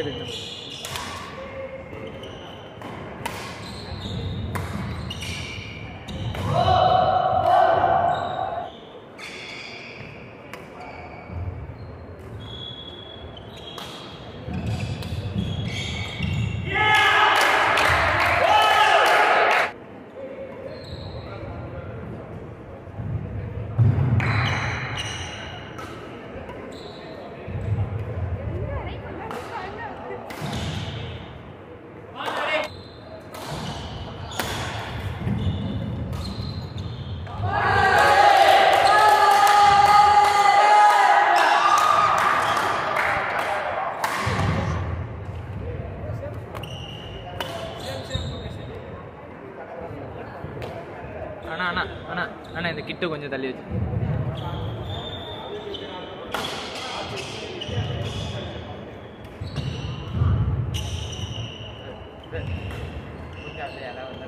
acredito. கிட்ட கொஞ்சம் தள்ளி வச்சு கொஞ்சம் அப்படியே இலை வந்தா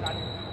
started